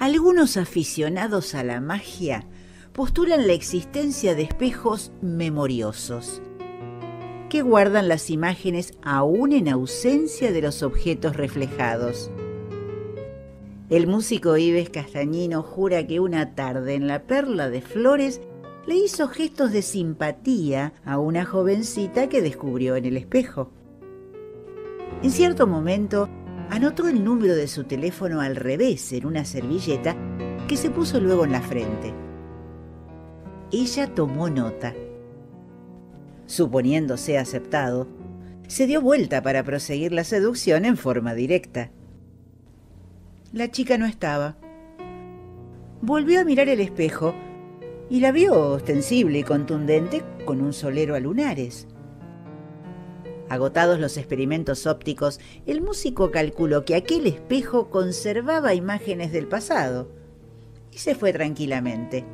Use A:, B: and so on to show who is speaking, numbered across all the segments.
A: Algunos aficionados a la magia postulan la existencia de espejos memoriosos que guardan las imágenes aún en ausencia de los objetos reflejados. El músico Ives Castañino jura que una tarde en la Perla de Flores le hizo gestos de simpatía a una jovencita que descubrió en el espejo. En cierto momento, anotó el número de su teléfono al revés en una servilleta que se puso luego en la frente. Ella tomó nota. Suponiéndose aceptado, se dio vuelta para proseguir la seducción en forma directa. La chica no estaba. Volvió a mirar el espejo y la vio ostensible y contundente con un solero a lunares. Agotados los experimentos ópticos, el músico calculó que aquel espejo conservaba imágenes del pasado y se fue tranquilamente.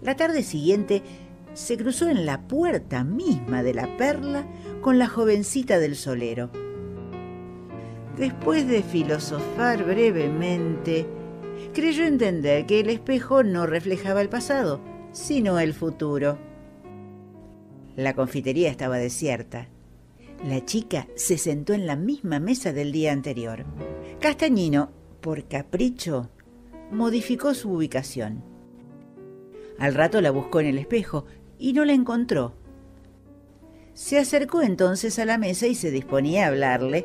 A: La tarde siguiente se cruzó en la puerta misma de la perla con la jovencita del solero. Después de filosofar brevemente, creyó entender que el espejo no reflejaba el pasado, sino el futuro. La confitería estaba desierta. La chica se sentó en la misma mesa del día anterior. Castañino, por capricho, modificó su ubicación. Al rato la buscó en el espejo y no la encontró. Se acercó entonces a la mesa y se disponía a hablarle,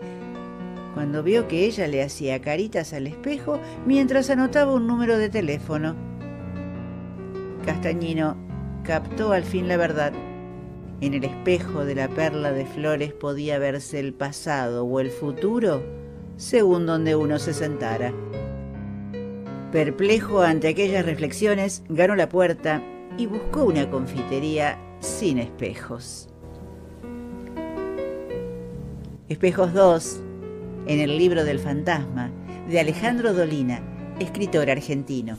A: cuando vio que ella le hacía caritas al espejo mientras anotaba un número de teléfono. Castañino captó al fin la verdad. En el espejo de la perla de flores podía verse el pasado o el futuro según donde uno se sentara. Perplejo ante aquellas reflexiones, ganó la puerta y buscó una confitería sin espejos. Espejos 2, en el libro del fantasma, de Alejandro Dolina, escritor argentino.